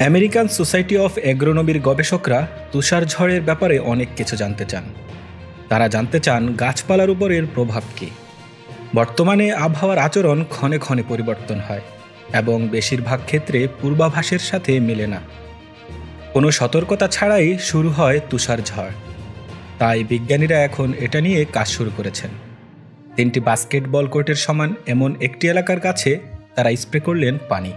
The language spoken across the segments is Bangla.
আমেরিকান সোসাইটি অফ অ্যাগ্রোনমির গবেষকরা তুষার ঝড়ের ব্যাপারে অনেক কিছু জানতে চান। তারা জানতে চান গাছপালার উপর এর প্রভাব কী। বর্তমানে আবহাওয়ার আচরণ ক্ষণে ক্ষণে পরিবর্তন হয় এবং বেশিরভাগ ক্ষেত্রে পূর্বাভাসের সাথে মেলে না। কোনো সতর্কতা ছাড়াই শুরু হয় তুষার ঝড়। তাই বিজ্ঞানীরা এখন এটা নিয়ে কাজ শুরু করেছেন। তিনটি বাস্কেটবল কোর্টের সমান এমন একটি এলাকার কাছে তারা স্প্রে করলেন পানি।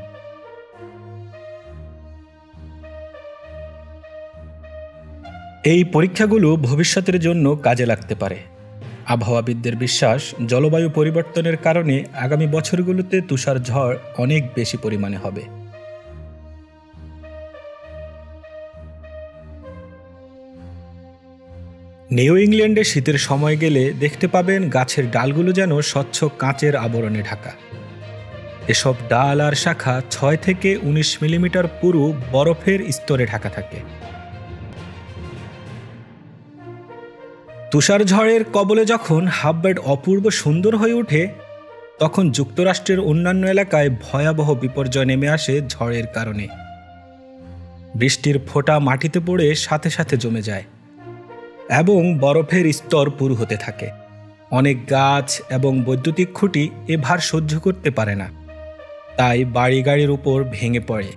এই পরীক্ষাগুলো ভবিষ্যতের জন্য কাজে লাগতে পারে। আবহাওয়াবিদদের বিশ্বাস, জলবায়ু পরিবর্তনের কারণে আগামী বছরগুলোতে তুষার ঝড় অনেক বেশি পরিমাণে হবে। নিউ ইংল্যান্ডে শীতের সময় গেলে দেখতে পাবেন গাছের ডালগুলো যেন স্বচ্ছ কাঁচের আবরণে ঢাকা। এসব ডাল আর শাখা ছয় থেকে উনিশ মিলিমিটার পুরু বরফের স্তরে ঢাকা থাকে। তুষার ঝড়ের কবলে যখন হাবব্যাড অপূর্ব সুন্দর হয়ে ওঠে, তখন যুক্তরাষ্ট্রের অন্যান্য এলাকায় ভয়াবহ বিপর্যয় নেমে আসে ঝড়ের কারণে। বৃষ্টির ফোঁটা মাটিতে পড়ে সাথে সাথে জমে যায় এবং বরফের স্তর পুরু হতে থাকে। অনেক গাছ এবং বৈদ্যুতিক খুঁটি এ ভার সহ্য করতে পারে না। তাই বাড়ি গাড়ির উপর ভেঙে পড়ে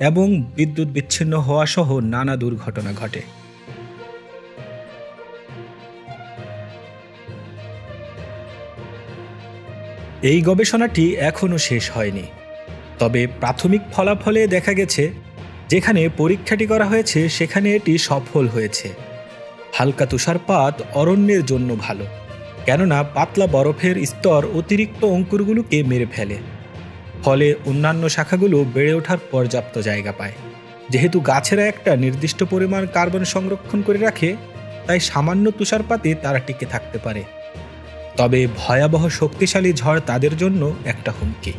এবং বিদ্যুৎ বিচ্ছিন্ন হওয়া সহ নানা দুর্ঘটনা ঘটে। এই গবেষণাটি এখনও শেষ হয়নি। তবে প্রাথমিক ফলাফলে দেখা গেছে, যেখানে পরীক্ষাটি করা হয়েছে, সেখানে এটি সফল হয়েছে। হালকা তুষারপাত অরণ্যের জন্য ভালো, কেননা পাতলা বরফের স্তর অতিরিক্ত অঙ্কুরগুলোকে মেরে ফেলে। ফলে অন্যান্য শাখাগুলো বেড়ে ওঠার পর্যাপ্ত জায়গা পায়। যেহেতু গাছেরা একটা নির্দিষ্ট পরিমাণ কার্বন সংরক্ষণ করে রাখে, তাই সামান্য তুষারপাতে তারা টিকে থাকতে পারে। তবে ভয়াবহ শক্তিশালী ঝড় তাদের জন্য একটা হুমকি।